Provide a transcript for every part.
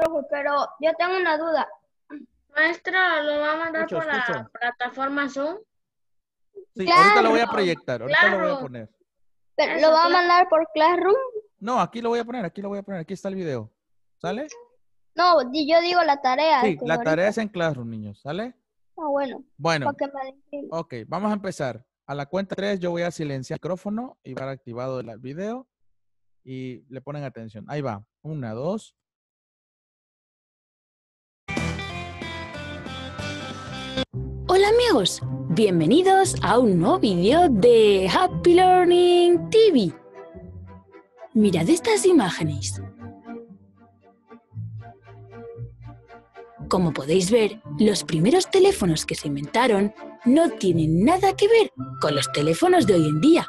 profe, pero yo tengo una duda. Maestra, ¿lo va a mandar Escucho, por la plataforma Zoom? Sí, ahorita lo voy a proyectar, ahorita lo voy a poner. Pero, ¿Lo va a mandar por Classroom? No, aquí lo voy a poner, aquí lo voy a poner, aquí está el video. ¿Sale? No, yo digo la tarea. Sí, la ahorita- tarea es en Classroom, niños, ¿sale? Ah, bueno, Bueno, ok, vamos a empezar. A la cuenta 3 yo voy a silenciar el micrófono y va a estar activado el video y le ponen atención. Ahí va. Una, dos. Hola amigos, bienvenidos a un nuevo vídeo de Happy Learning TV. Mirad estas imágenes. Como podéis ver, los primeros teléfonos que se inventaron no tienen nada que ver con los teléfonos de hoy en día.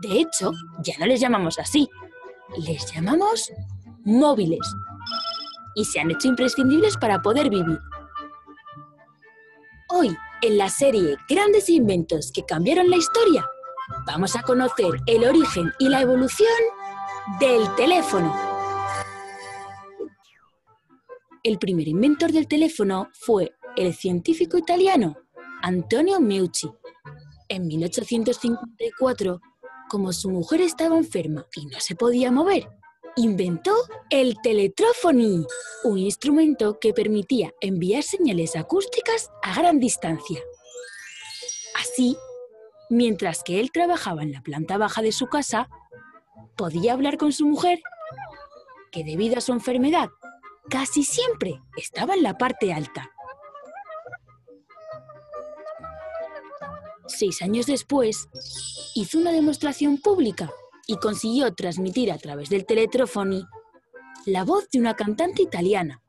De hecho, ya no les llamamos así, les llamamos móviles y se han hecho imprescindibles para poder vivir. Hoy, en la serie Grandes inventos que cambiaron la historia, vamos a conocer el origen y la evolución del teléfono. El primer inventor del teléfono fue el científico italiano Antonio Meucci. En 1854, como su mujer estaba enferma y no se podía mover, inventó el teletrófoni, un instrumento que permitía enviar señales acústicas a gran distancia. Así, mientras que él trabajaba en la planta baja de su casa, podía hablar con su mujer, que debido a su enfermedad casi siempre estaba en la parte alta. Seis años después, hizo una demostración pública y consiguió transmitir a través del teletrófoni la voz de una cantante italiana.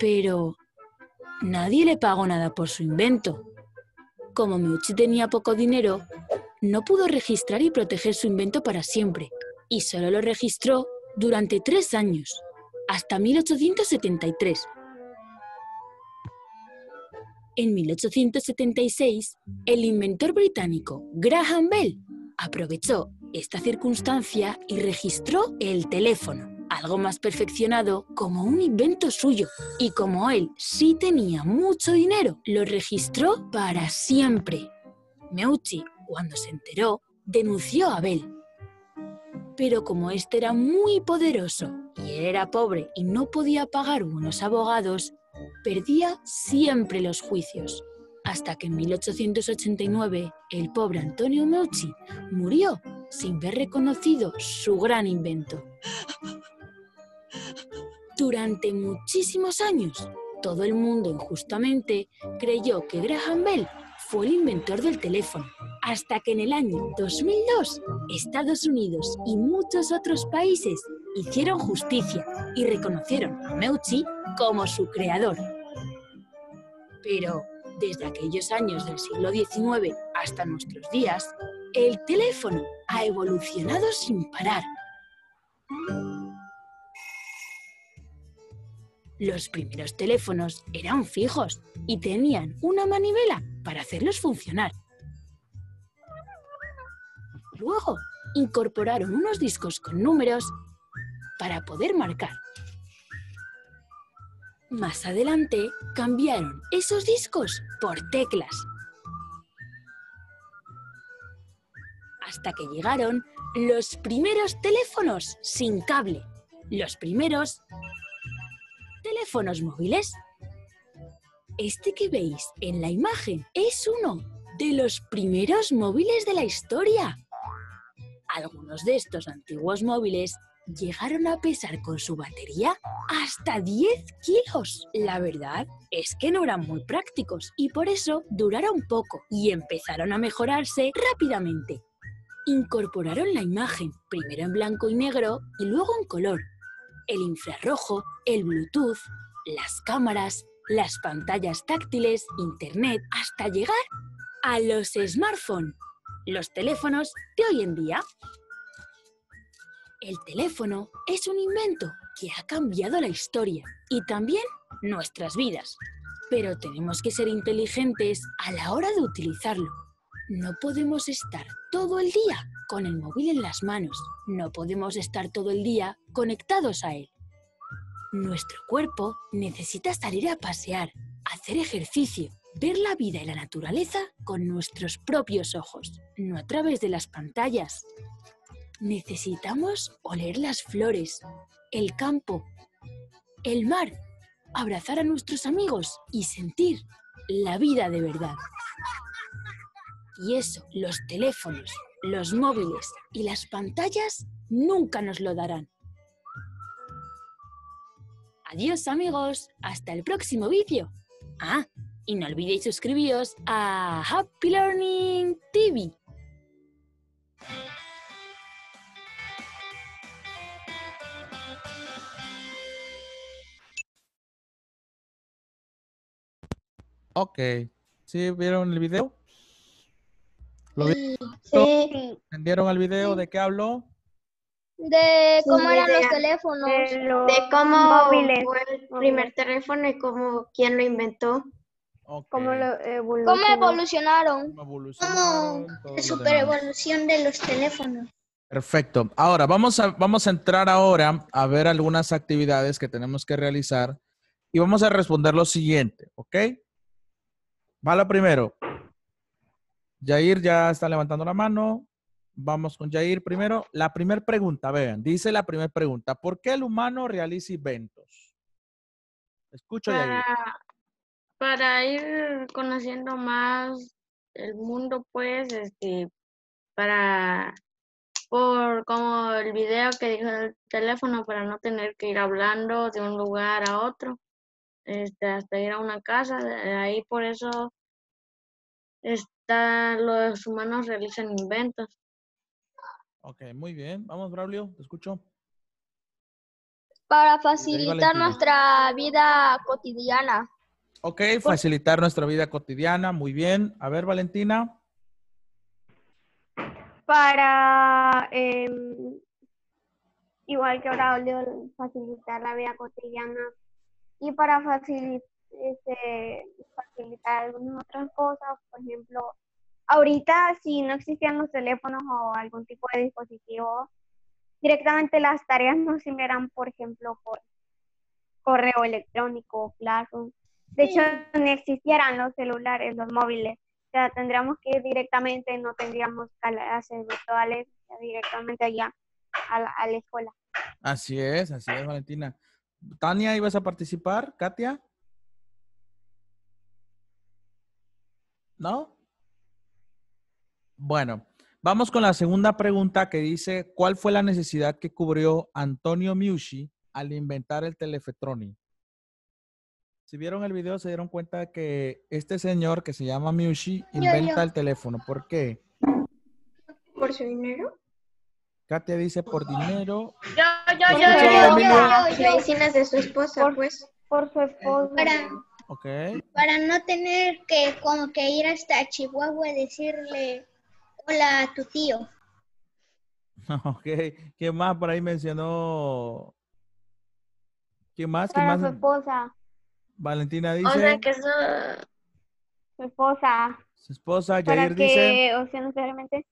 Pero nadie le pagó nada por su invento. Como Meucci tenía poco dinero, no pudo registrar y proteger su invento para siempre, y solo lo registró durante tres años, hasta 1873. En 1876, el inventor británico Graham Bell aprovechó esta circunstancia y registró el teléfono, algo más perfeccionado como un invento suyo. Y como él sí tenía mucho dinero, lo registró para siempre. Meucci, cuando se enteró, denunció a Bell. Pero como este era muy poderoso y era pobre y no podía pagar buenos abogados, perdía siempre los juicios. Hasta que en 1889 el pobre Antonio Meucci murió sin ver reconocido su gran invento. Durante muchísimos años, todo el mundo injustamente creyó que Graham Bell fue el inventor del teléfono, hasta que en el año 2002 Estados Unidos y muchos otros países hicieron justicia y reconocieron a Meucci como su creador. Pero desde aquellos años del siglo XIX hasta nuestros días, el teléfono ha evolucionado sin parar. Los primeros teléfonos eran fijos y tenían una manivela para hacerlos funcionar. Luego incorporaron unos discos con números para poder marcar. Más adelante cambiaron esos discos por teclas. Hasta que llegaron los primeros teléfonos sin cable. Los primeros teléfonos móviles. Este que veis en la imagen es uno de los primeros móviles de la historia. Algunos de estos antiguos móviles llegaron a pesar con su batería hasta 10 kilos. La verdad es que no eran muy prácticos y por eso duraron poco y empezaron a mejorarse rápidamente. Incorporaron la imagen, primero en blanco y negro y luego en color. El infrarrojo, el Bluetooth, las cámaras, las pantallas táctiles, internet, hasta llegar a los smartphones, los teléfonos de hoy en día. El teléfono es un invento que ha cambiado la historia y también nuestras vidas. Pero tenemos que ser inteligentes a la hora de utilizarlo. No podemos estar todo el día con el móvil en las manos. No podemos estar todo el día conectados a él. Nuestro cuerpo necesita salir a pasear, hacer ejercicio, ver la vida y la naturaleza con nuestros propios ojos, no a través de las pantallas. Necesitamos oler las flores, el campo, el mar, abrazar a nuestros amigos y sentir la vida de verdad. Y eso los teléfonos, los móviles y las pantallas nunca nos lo darán. Adiós amigos, hasta el próximo vídeo. Ah, y no olvidéis suscribiros a Happy Learning TV. Ok. ¿Sí vieron el video? ¿Lo vi- Sí. ¿Entendieron el video de qué habló? De cómo Sí, eran de- los teléfonos. de los De cómo móviles, fue el primer teléfono y cómo quién lo inventó. Cómo lo ¿Cómo evolucionaron? ¿Cómo evolucionaron? Todo lo demás. superevolución de los teléfonos. Perfecto. Ahora, vamos a, vamos a entrar ahora a ver algunas actividades que tenemos que realizar y vamos a responder lo siguiente, ¿ok? Va lo primero. Jair ya está levantando la mano. Vamos con Jair primero. La primera pregunta, vean, dice la primera pregunta, ¿por qué el humano realiza inventos? Escucho, Jair. Para, para ir conociendo más el mundo, pues, este, para, por como el video que dijo el teléfono, para no tener que ir hablando de un lugar a otro, este, hasta ir a una casa, ahí por eso está, los humanos realizan inventos. Ok, muy bien. Vamos, Braulio, te escucho. Para facilitar nuestra vida cotidiana. Ok, facilitar nuestra vida cotidiana, muy bien. A ver, Valentina. Para, em, igual que Braulio, facilitar la vida cotidiana y para este, facilitar algunas otras cosas, por ejemplo, ahorita si no existían los teléfonos o algún tipo de dispositivo, directamente las tareas nos enviarán, por ejemplo, por correo electrónico, Classroom. De hecho, ni existieran los celulares, los móviles. O sea, tendríamos que ir directamente, no tendríamos clases virtuales, directamente allá a la, a la escuela. Así es, así es, Valentina. Tania, ¿ibas a participar? ¿Katia? ¿No? Bueno, vamos con la segunda pregunta que dice, ¿cuál fue la necesidad que cubrió Antonio Miucci al inventar el telefetroni? Si vieron el video se dieron cuenta que este señor que se llama Miucci inventa yo. el teléfono. ¿Por qué? ¿Por su dinero? Katia dice por dinero. Yo, yo, yo, su yo, yo, Medicinas de su esposa, Por- pues. Por su esposo. Para, Ok. para no tener que como que ir hasta Chihuahua y decirle hola a tu tío. Ok. ¿Quién más por ahí mencionó? ¿Quién más? ¿Quién Para su más? esposa. Valentina O dice. sea que Su esposa. Su esposa, para Jair que, dice. o sea, necesariamente,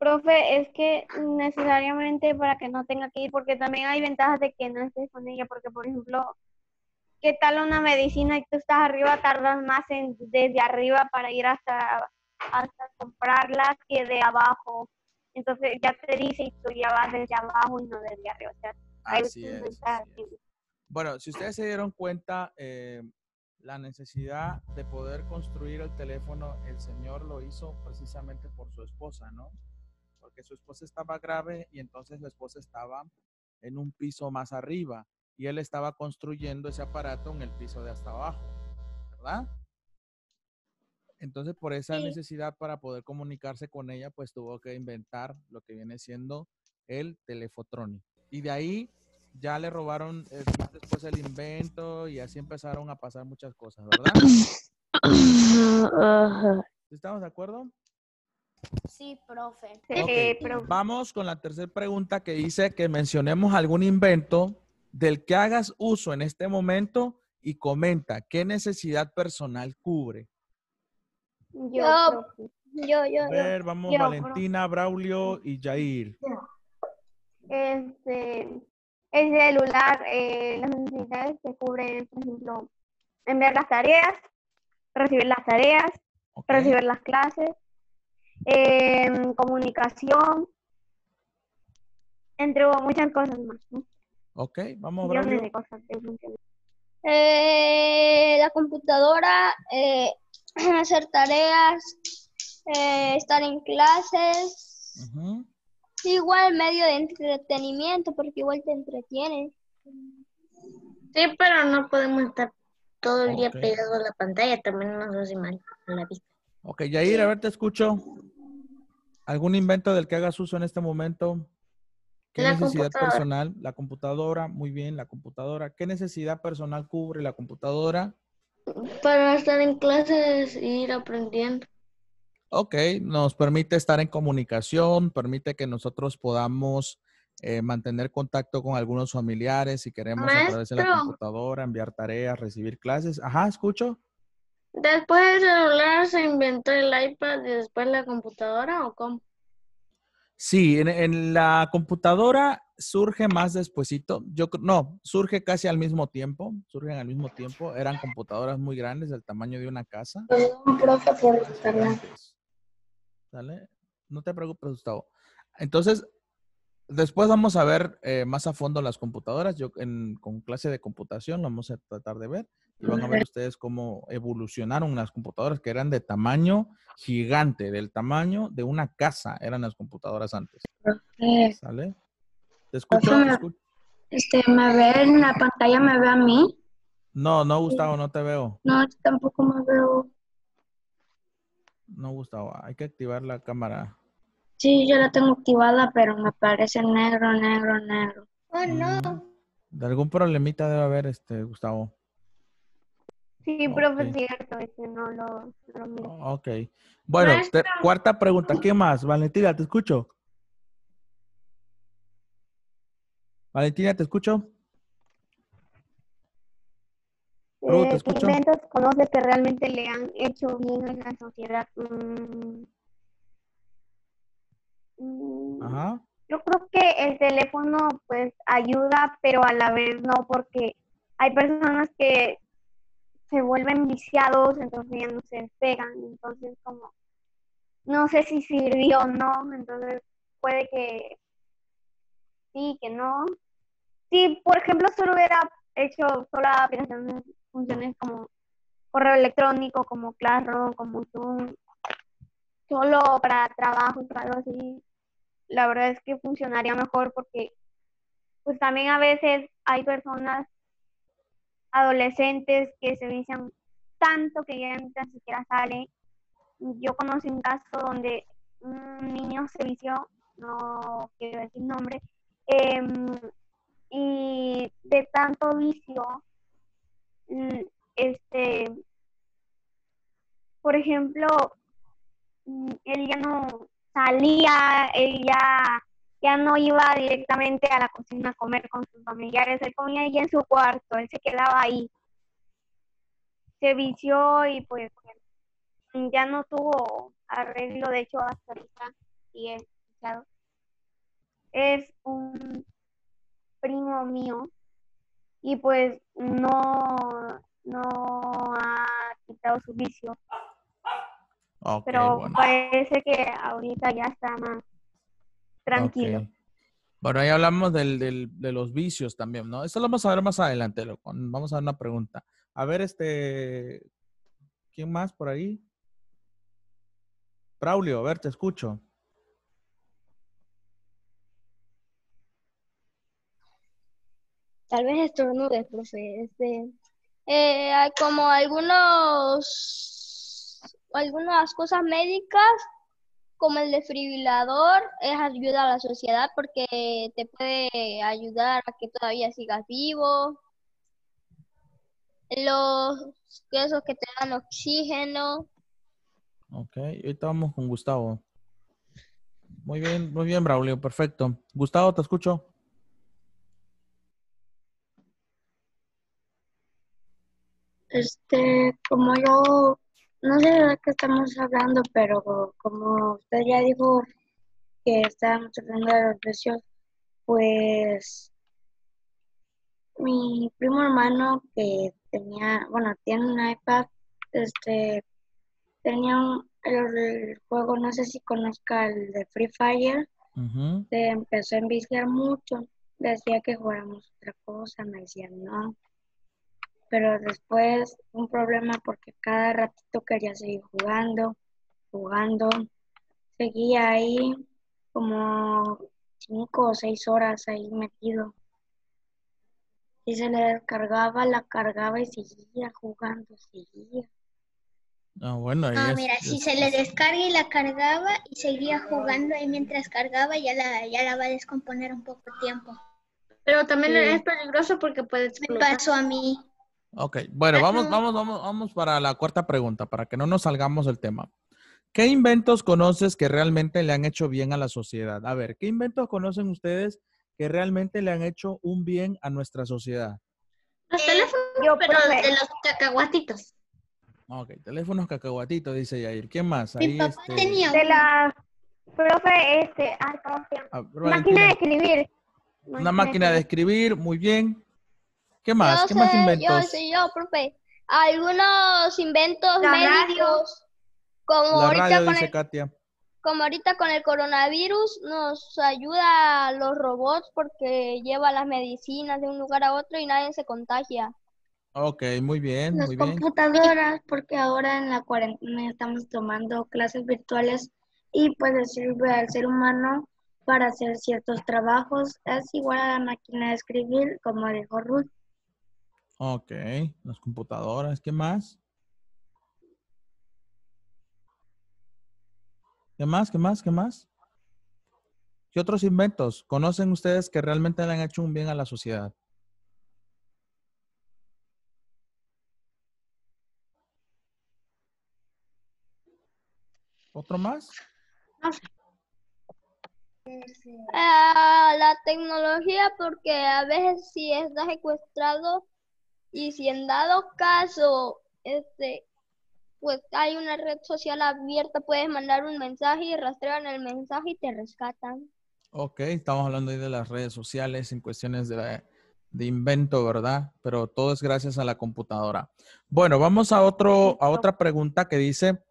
profe, es que necesariamente para que no tenga que ir, porque también hay ventajas de que no estés con ella, porque por ejemplo, ¿qué tal una medicina y tú estás arriba, tardas más en desde arriba para ir hasta, hasta comprarla que de abajo? Entonces ya te dice y tú ya vas desde abajo y no desde arriba. O sea, hay Así es. ventajas. así es. Bueno, si ustedes se dieron cuenta, eh, la necesidad de poder construir el teléfono, el señor lo hizo precisamente por su esposa, ¿no? Porque su esposa estaba grave y entonces la esposa estaba en un piso más arriba y él estaba construyendo ese aparato en el piso de hasta abajo, ¿verdad? Entonces, por esa Sí. necesidad para poder comunicarse con ella, pues tuvo que inventar lo que viene siendo el telefotroni. Y de ahí ya le robaron eh, después el invento y así empezaron a pasar muchas cosas, ¿verdad? ¿Estamos de acuerdo? Sí, profe. Sí, Vamos con la tercera pregunta que dice que mencionemos algún invento del que hagas uso en este momento y comenta qué necesidad personal cubre. yo, Yo-. Yo, yo, A ver, vamos Yo. Valentina, Braulio y Jair. Este, el celular, eh, las necesidades que cubre, por ejemplo, enviar las tareas, recibir las tareas, recibir las clases, em, comunicación, entre muchas cosas más, ¿no? Ok, vamos que funcionan. Eh, la computadora, eh, hacer tareas, eh, estar en clases, igual medio de entretenimiento, porque igual te entretiene. Sí, pero no podemos estar todo el día pegado a la pantalla, también nos hace mal a la vista. Ok, Yair, a ver, te escucho. ¿Algún invento del que hagas uso en este momento? ¿Qué La necesidad personal? La computadora, muy bien, la computadora. ¿Qué necesidad personal cubre la computadora? Para estar en clases e ir aprendiendo. Ok, nos permite estar en comunicación, permite que nosotros podamos eh, mantener contacto con algunos familiares si queremos a través de la Maestro. computadora, enviar tareas, recibir clases. Ajá, escucho. Después del celular se inventó el iPad y después la computadora o cómo? Sí, en, en la computadora surge más despuesito. Yo no, surge casi al mismo tiempo. Surgen al mismo tiempo. Eran computadoras muy grandes, del tamaño de una casa. Perdón, profe, por. ¿Sale? No te preocupes, Gustavo. Entonces, después vamos a ver eh, más a fondo las computadoras. Yo en, con clase de computación lo vamos a tratar de ver. Y van a ver ustedes cómo evolucionaron las computadoras que eran de tamaño gigante, del tamaño de una casa eran las computadoras antes. Eh, ¿Sale? ¿Te escucho? Profe, ¿Te me- este, ¿me ve en la pantalla? ¿Me ve a mí? No, no, Gustavo, no te veo. No, tampoco me veo. No, Gustavo, hay que activar la cámara. Sí, yo la tengo activada, pero me parece negro, negro, negro. Oh, no. Mm, De algún problemita debe haber, este, Gustavo. Sí, profe, Ok. es cierto, es que no lo, lo miro. Ok. Bueno, te- cuarta pregunta. ¿Qué más? Valentina, ¿te escucho? Valentina, ¿te escucho? Ru, ¿te Eh, ¿Qué inventos conoce que realmente le han hecho bien a la sociedad? Mm, mm, Ajá. Yo creo que el teléfono pues ayuda, pero a la vez no, porque hay personas que se vuelven viciados, entonces ya no se despegan, entonces como no sé si sirvió o no, entonces puede que sí, que no. Si por ejemplo solo hubiera hecho solo aplicaciones, funciones como correo electrónico, como Classroom, como Zoom, solo para trabajos, para algo así, la verdad es que funcionaría mejor porque pues también a veces hay personas adolescentes que se vician tanto que ya ni tan siquiera sale. Yo conocí un caso donde un niño se vició, no quiero decir nombre, em, y de tanto vicio, este, por ejemplo, mm, él ya no salía, él ya, ya no iba directamente a la cocina a comer con sus familiares, él comía ahí en su cuarto, él se quedaba ahí. Se vició y pues ya no tuvo arreglo, de hecho hasta ahorita sigue viciado. Es un primo mío y pues no, no ha quitado su vicio pero bueno. parece que ahorita ya está más tranquilo. Bueno, ahí hablamos del, del- de los vicios también, ¿no? Eso lo vamos a ver más adelante. Vamos a ver una pregunta. A ver, este, ¿quién más por ahí? Braulio, a ver, te escucho. Tal vez estornudes, profe. Este, eh, hay como algunos, algunas cosas médicas, como el desfibrilador, es ayuda a la sociedad porque te puede ayudar a que todavía sigas vivo. Los esos que te dan oxígeno. Ok, ahorita vamos con Gustavo. Muy bien, muy bien, Braulio, perfecto. Gustavo, te escucho. Este, como yo no sé de qué estamos hablando, pero como usted ya dijo que estábamos hablando de los precios, pues mi primo hermano que tenía, bueno, tiene un iPad, este, tenía un, el, el juego, no sé si conozca el de Free Fire, Ujú. se empezó a enviciar mucho, decía que jugáramos otra cosa, me decían no, pero después un problema porque cada ratito quería seguir jugando, jugando, seguía ahí como cinco o seis horas ahí metido. Y se le descargaba, la cargaba y seguía jugando, seguía. Ah, bueno, ahí No, es- mira, si es- se le descarga y la cargaba y seguía jugando y mientras cargaba ya la, ya la va a descomponer un poco tiempo. Pero también Sí. es peligroso porque puede Me explotar. pasó a mí. Ok, bueno, vamos, vamos, vamos, vamos para la cuarta pregunta, para que no nos salgamos del tema. ¿Qué inventos conoces que realmente le han hecho bien a la sociedad? A ver, ¿qué inventos conocen ustedes que realmente le han hecho un bien a nuestra sociedad? Los Eh, teléfonos, Yo, pero profe, de los cacahuatitos. Ok, teléfonos cacahuatitos, dice Yair. ¿Quién más? Mi Ahí, papá este, tenía de la profe, este, ay, ¿cómo se llama? ah, Máquina de escribir. una máquina de escribir, muy bien. ¿Qué más? Yo ¿Qué más sé, yo inventos? sé, yo, profe. Algunos inventos La médicos, como La ahorita radio, con dice el, Katia. como ahorita con el coronavirus, nos ayuda a los robots porque lleva las medicinas de un lugar a otro y nadie se contagia. Ok, muy bien, Las muy bien. computadoras, porque ahora en la cuarentena estamos tomando clases virtuales y pues le sirve al ser humano para hacer ciertos trabajos. Es igual a la máquina de escribir, como dijo Ruth. Ok, las computadoras, ¿qué más? ¿Qué más? ¿Qué más? ¿Qué más? ¿Qué otros inventos conocen ustedes que realmente le han hecho un bien a la sociedad? ¿Otro más? Ah, la tecnología porque a veces si está secuestrado y si en dado caso este pues hay una red social abierta, puedes mandar un mensaje y rastrean el mensaje y te rescatan. Ok, estamos hablando ahí de las redes sociales en cuestiones de, la- de invento, ¿verdad? Pero todo es gracias a la computadora. Bueno, vamos a, otro, a otra pregunta que dice,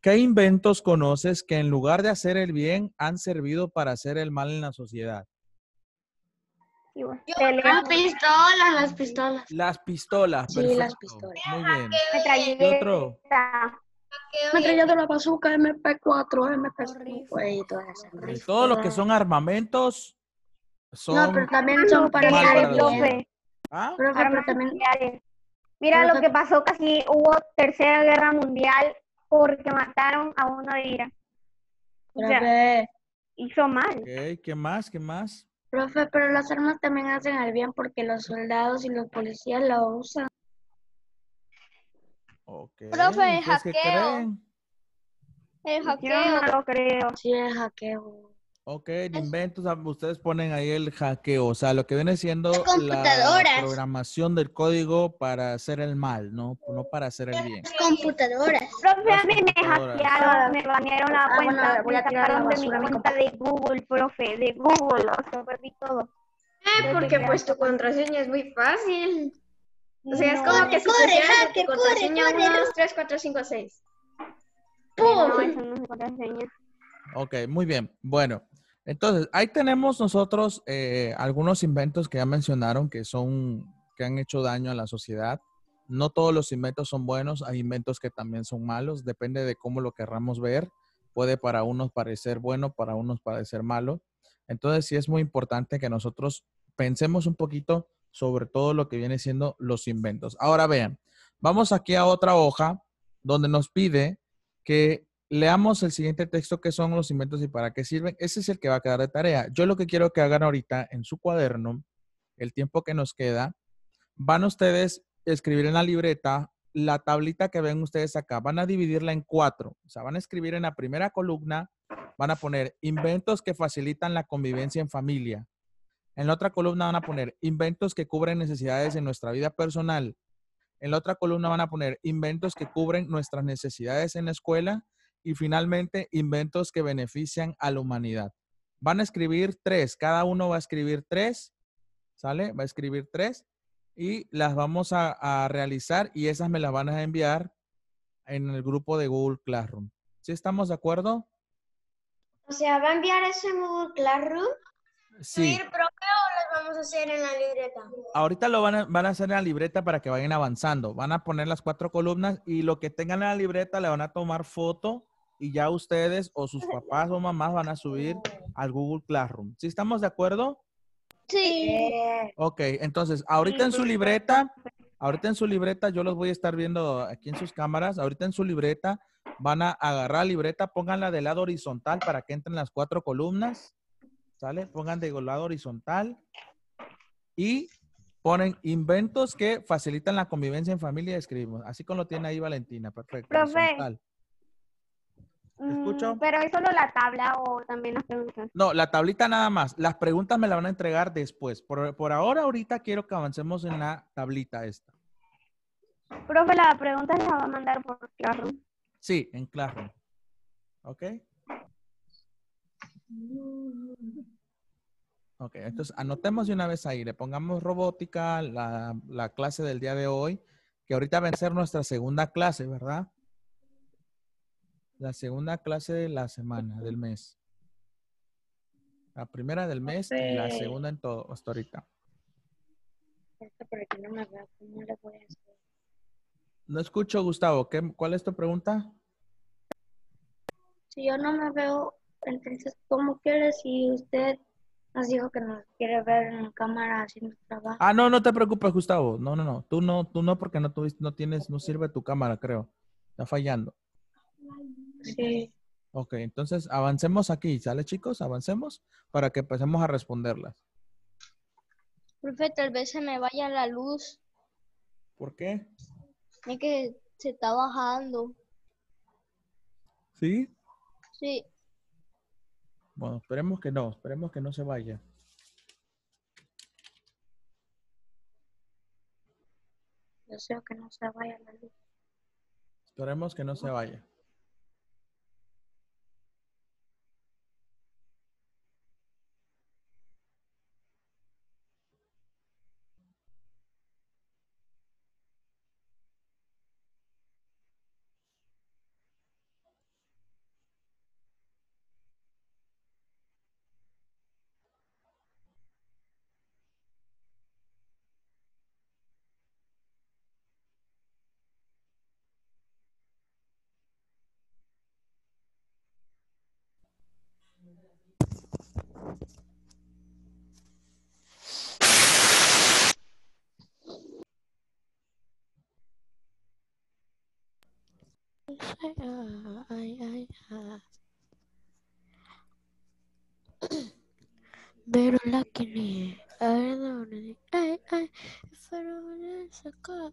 ¿qué inventos conoces que en lugar de hacer el bien han servido para hacer el mal en la sociedad? Yo- Tele- Las pistolas, las pistolas. Las pistolas. Sí, las perfecto. pistolas. Muy bien. metralleta. ¿Qué otro? Metralleta, la bazooka, MP4, MP5 y todas esas Y cosas. todo lo que son armamentos son... No, pero también son para los profe. ¿Ah? Profe, pero también. Mira lo que pasó, casi hubo tercera guerra mundial porque mataron a uno de Irak. O sea, hizo mal. Ok, ¿qué más? ¿Qué más? Profe, pero las armas también hacen el bien porque los soldados y los policías lo usan. Ok. Profe, ¿ustedes qué hackeo. El Yo hackeo. no lo creo. Sí, es hackeo. Ok, inventos, ustedes ponen ahí el hackeo, o sea, lo que viene siendo la programación del código para hacer el mal, no, no para hacer el bien. Las computadoras. Profe, a mí me hackearon, me banearon la Ah, bueno, cuenta, voy me a sacaron de mi cuenta de Google, profe, de Google, o sea, perdí todo. Eh, porque pues tu contraseña es muy fácil. O sea, es No, como que si corre, de hacker, tu contraseña corre. 1, 2, 3, 4, 5, 6. No, eso no es contraseña. Ok, muy bien. Bueno, entonces, ahí tenemos nosotros eh, algunos inventos que ya mencionaron que son, que han hecho daño a la sociedad. No todos los inventos son buenos, hay inventos que también son malos, depende de cómo lo querramos ver. Puede para unos parecer bueno, para unos parecer malo. Entonces, sí es muy importante que nosotros pensemos un poquito sobre todo lo que viene siendo los inventos. Ahora vean, vamos aquí a otra hoja donde nos pide que leamos el siguiente texto que son los inventos y para qué sirven. Ese es el que va a quedar de tarea. Yo lo que quiero que hagan ahorita en su cuaderno, el tiempo que nos queda, van ustedes a escribir en la libreta la tablita que ven ustedes acá. Van a dividirla en cuatro. O sea, van a escribir en la primera columna, van a poner inventos que facilitan la convivencia en familia. En la otra columna van a poner inventos que cubren necesidades en nuestra vida personal. En la otra columna van a poner inventos que cubren nuestras necesidades en la escuela y finalmente inventos que benefician a la humanidad. Van a escribir tres, cada uno va a escribir tres, ¿sale? Va a escribir tres y las vamos a, a realizar y esas me las van a enviar en el grupo de Google Classroom. ¿Sí estamos de acuerdo? O sea, ¿va a enviar eso en Google Classroom? Sí. profe, o las vamos a hacer en la libreta? Ahorita lo van a, van a hacer en la libreta para que vayan avanzando. Van a poner las cuatro columnas y lo que tengan en la libreta le van a tomar foto y ya ustedes o sus papás o mamás van a subir al Google Classroom. ¿Sí estamos de acuerdo? Sí. Ok, entonces ahorita en su libreta, ahorita en su libreta, yo los voy a estar viendo aquí en sus cámaras, ahorita en su libreta van a agarrar la libreta, pónganla del lado horizontal para que entren las cuatro columnas, ¿sale? Pongan de lado horizontal y ponen inventos que facilitan la convivencia en familia y escribimos. Así como lo tiene ahí Valentina, perfecto. Profe. horizontal. Mm, escucho? pero es solo la tabla o también las preguntas. No, la tablita nada más. Las preguntas me la van a entregar después. Por, por ahora, ahorita quiero que avancemos en la tablita esta. Profe, la pregunta la va a mandar por Classroom. Sí, en Classroom. ¿Ok? Ok, entonces anotemos de una vez ahí. Le pongamos robótica, la, la clase del día de hoy, que ahorita va a ser nuestra segunda clase, ¿verdad? La segunda clase de la semana, del mes. La primera del mes y la segunda en todo, hasta ahorita. No me vea, ¿cómo le voy a hacer? No escucho, Gustavo. ¿Qué, ¿Cuál es tu pregunta? Si yo no me veo, entonces, ¿cómo quiere si usted nos dijo que nos quiere ver en cámara haciendo trabajo? Ah, no, no te preocupes, Gustavo. No, no, no. Tú no, tú no, porque no tuviste, no tienes, no sirve tu cámara, creo. Está fallando. Sí. Ok, entonces avancemos aquí, ¿sale, chicos? Avancemos para que empecemos a responderlas. Profe, tal vez se me vaya la luz. ¿Por qué? Es que se está bajando. ¿Sí? Sí. Bueno, esperemos que no, esperemos que no se vaya. Deseo que no se vaya la luz. Esperemos que no se vaya.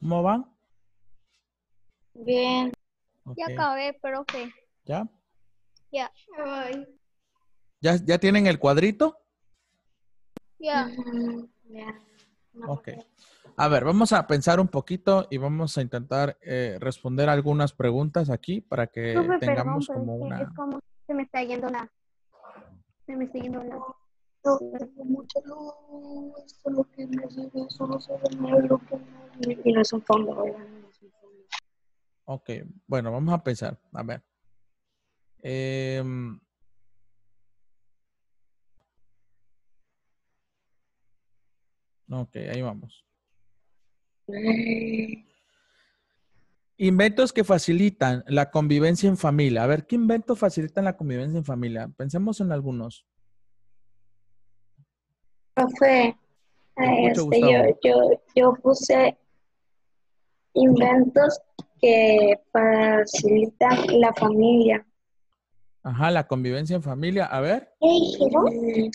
¿Cómo van? Bien. Ya Ok, acabé, profe. ¿Ya? Ya, ¿Ya, ya tienen el cuadrito? ya. Ya. No. Ok. A ver, vamos a pensar un poquito y vamos a intentar eh, responder algunas preguntas aquí para que Profe, tengamos como una... es como se me está yendo la. Se me está yendo la. Y no es un fondo, ¿verdad? No es un fondo. Ok, bueno, vamos a pensar. A ver. Em, ok, ahí vamos. Inventos que facilitan la convivencia en familia. A ver, ¿qué inventos facilitan la convivencia en familia? Pensemos en algunos. Profe, este, yo, yo, yo puse inventos que facilitan la familia. Ajá, la convivencia en familia. A ver, Mm,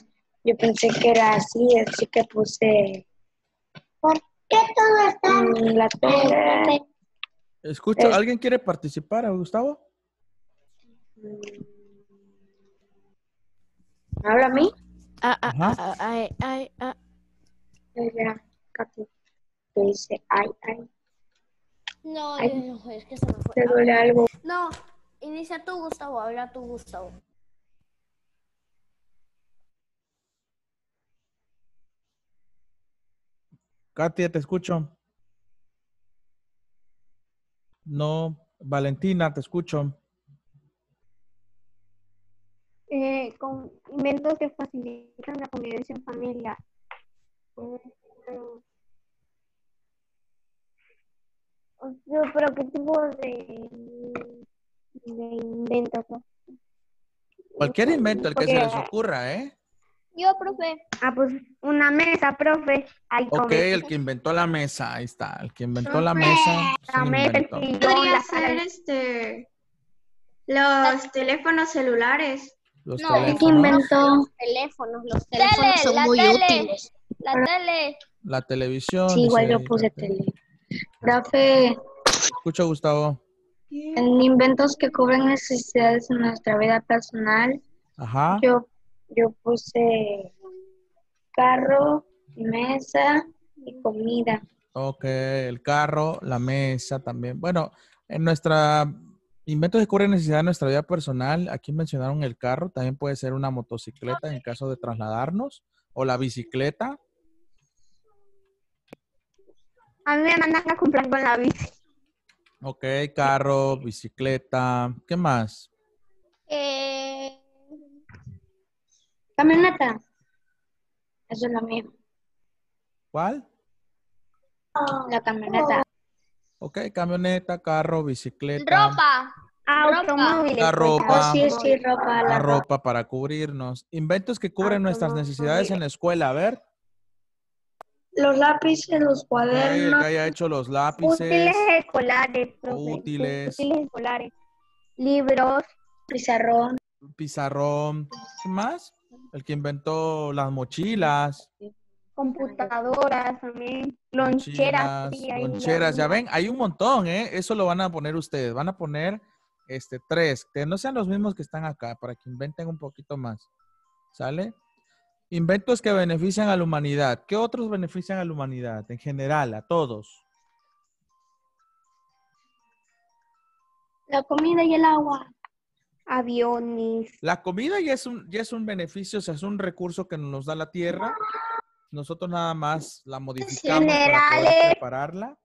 Yo pensé que era así, así que puse ¿Qué todo está? mm, la tele. escucho. Es- ¿Alguien quiere participar, Gustavo? ¿Habla a mí? Ah, ah, ah, ay, ay, ah. Ella, Katy, que dice, ay, ay, No, Ay. no, es que se me fue. te duele algo. No, inicia tú, Gustavo. Habla tú, Gustavo. Katia, te escucho. No, Valentina, te escucho. Eh, inventos que facilitan la convivencia en familia. O sea, Pero qué tipo de, de inventos. no? Cualquier invento, el que se les ocurra, ¿eh? Yo, profe. Ah, pues una mesa, profe. Ahí Ok, come. el que inventó la mesa, ahí está. El que inventó la mesa es La mesa, el sillón, la ser este los teléfonos celulares. Los No, ¿qué teléfonos, inventó? Teléfonos, los Tele, teléfonos son muy tele. útiles. La tele. la televisión. Sí, igual yo puse tele. Profe, Escucha, Gustavo. en inventos que cubren necesidades en nuestra vida personal, Ajá. yo, yo puse carro, mesa y comida. Ok, el carro, la mesa también. Bueno, en nuestra inventos que cubren necesidad de nuestra vida personal, aquí mencionaron el carro, también puede ser una motocicleta en caso de trasladarnos, o la bicicleta. A mí me mandan a comprar con la bici. Ok, carro, bicicleta. ¿Qué más? Eh, Camioneta. Eso es lo mío. ¿Cuál? La camioneta. Ok, camioneta, carro, bicicleta. ropa. Automóviles. La ropa. Oh, sí, sí, ropa. La La ropa. ropa para cubrirnos. Inventos que cubren nuestras necesidades en la escuela. A ver, Los lápices, los cuadernos. que haya hecho los lápices. Útiles escolares. profe. Útiles. Útiles escolares. Libros. Pizarrón. pizarrón. ¿Qué más? El que inventó las mochilas. Computadoras también. Loncheras. Sí, loncheras. Ya ven, hay un montón, ¿eh? Eso lo van a poner ustedes. Van a poner este tres, que no sean los mismos que están acá, para que inventen un poquito más. ¿Sale? Inventos que benefician a la humanidad. ¿Qué otros benefician a la humanidad? En general, a todos. La comida y el agua. Aviones. La comida ya es un, ya es un beneficio, o sea, es un recurso que nos da la tierra. Nosotros nada más la modificamos para poder Minerales. prepararla.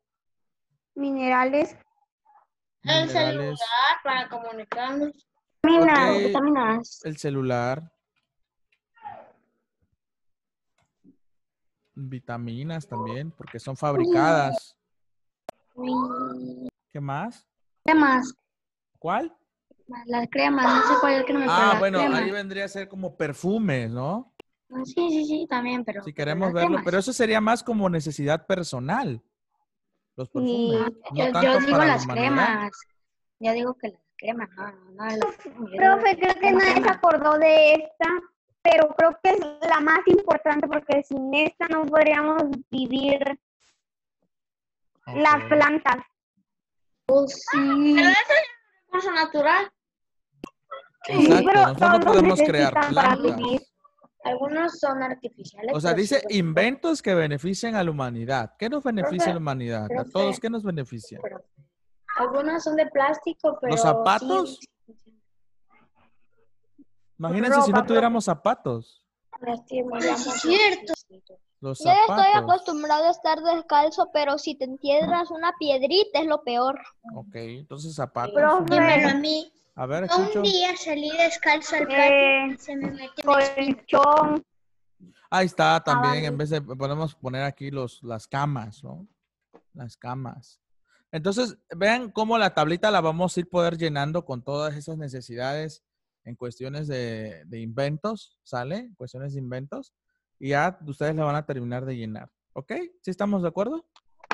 Minerales. El Minerales, para comunicarnos. Vitaminas. Ok. Vitaminas. el celular. Vitaminas también, porque son fabricadas. ¿Qué más? cremas. ¿Cuál? Las cremas. No sé cuál es el que no me Ah, bueno, Cremas. ahí vendría a ser como perfumes, ¿no? Sí, sí, sí, también, pero. Si pero queremos verlo, pero eso sería más como necesidad personal. Los perfumes. Sí. no Yo, yo tanto digo las cremas. Yo digo que las cremas, no, no, no. las- yo digo Profe, creo que nadie se acordó de esta, pero creo que es la más importante porque sin esta no podríamos vivir. Las plantas. Oh, sí. Recurso natural. Exacto, pero nosotros todos podemos crear necesitan para plantas. Algunos son artificiales. O sea, dice sí inventos que beneficien a la humanidad. ¿Qué nos beneficia a la humanidad? A todos, ¿qué nos beneficia? pero- Algunos son de plástico, pero. ¿Los zapatos? sí, Imagínense si no tuviéramos zapatos. es cierto. Los Yo ya estoy acostumbrado a estar descalzo, pero si te entierras una piedrita es lo peor. Ok, entonces zapatos. Profe. Dímelo a mí. A ver, Un escucho. día salí descalzo al patio Eh, y se me metió. Colchón. Ahí está también, vale. en vez de podemos poner aquí los, las camas, ¿no? Las camas. Entonces, vean cómo la tablita la vamos a ir poder llenando con todas esas necesidades en cuestiones de, de inventos, ¿sale? Cuestiones de inventos. Y ya ustedes la van a terminar de llenar. ¿Ok? ¿Sí estamos de acuerdo?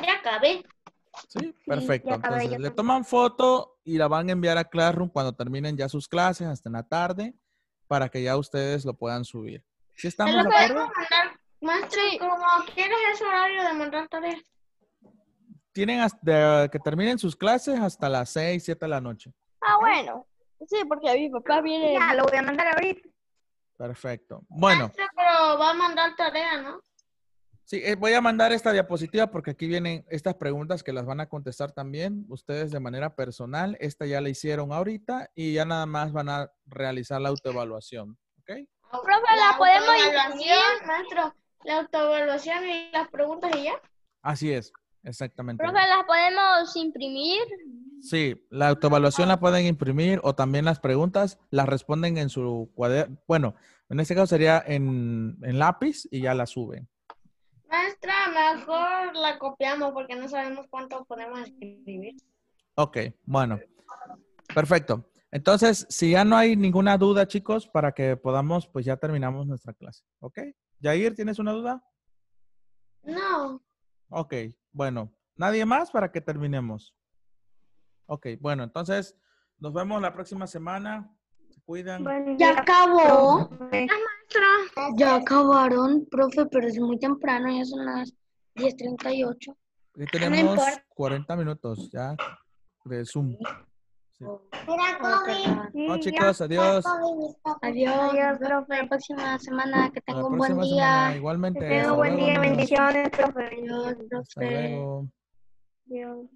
Ya acabé. Sí, perfecto. Entonces, le toman foto y la van a enviar a Classroom cuando terminen ya sus clases, hasta en la tarde, para que ya ustedes lo puedan subir. ¿Sí estamos de lo acuerdo? mandar, maestro, como quieres ese horario de mandar tareas. Tienen hasta que terminen sus clases hasta las 6, 7 de la noche. Ah, bueno. Sí, porque mi papá viene. Ya, lo voy a mandar ahorita. Perfecto. Bueno, Maestro, pero va a mandar tarea, ¿no? Sí, eh, voy a mandar esta diapositiva porque aquí vienen estas preguntas que las van a contestar también ustedes de manera personal. Esta ya la hicieron ahorita y ya nada más van a realizar la autoevaluación. ¿Ok? Profe, la podemos autoevaluación, maestro, la autoevaluación y las preguntas y ya. Así es, exactamente. Profe, las podemos imprimir. Sí, la autoevaluación la pueden imprimir o también las preguntas las responden en su cuaderno. Bueno, en este caso sería en, en lápiz y ya la suben. Maestra, mejor la copiamos porque no sabemos cuánto podemos escribir. Ok, bueno. Perfecto. Entonces, si ya no hay ninguna duda, chicos, para que podamos, pues ya terminamos nuestra clase. ¿Ok? Yair, ¿tienes una duda? No. Ok, bueno. ¿Nadie más para que terminemos? Ok, bueno, entonces nos vemos la próxima semana. Se cuidan. Buen Ya acabó. Profe. Ya acabaron, profe, pero es muy temprano, ya son las 10.38. Aquí tenemos importa. 40 minutos ya de Zoom. Sí. Sí, No, chicos, adiós. Adiós, Adiós, profe. la próxima semana, que Hasta tenga un buen día. semana. Igualmente. Que tenga hasta buen día. Bendiciones, profe. Adiós, Hasta profe. luego. Adiós.